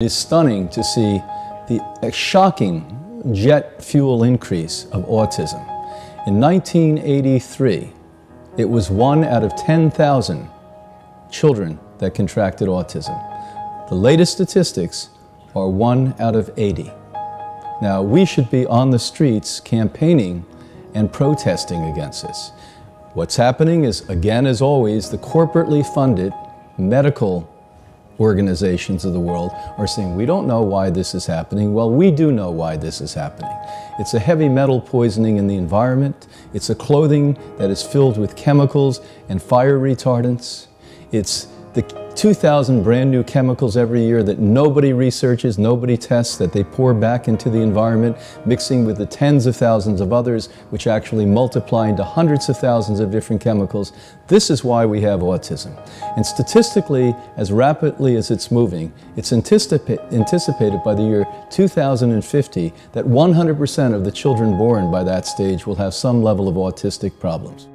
It is stunning to see the shocking jet fuel increase of autism. In 1983, it was one out of 10,000 children that contracted autism. The latest statistics are one out of 80. Now, we should be on the streets campaigning and protesting against this. What's happening is, again, as always, the corporately funded medical organizations of the world are saying, we don't know why this is happening. Well, we do know why this is happening. It's a heavy metal poisoning in the environment. It's a clothing that is filled with chemicals and fire retardants. It's the 2,000 brand new chemicals every year that nobody researches, nobody tests, that they pour back into the environment, mixing with the tens of thousands of others, which actually multiply into hundreds of thousands of different chemicals. This is why we have autism. And statistically, as rapidly as it's moving, it's anticipa anticipated by the year 2050 that 100% of the children born by that stage will have some level of autistic problems.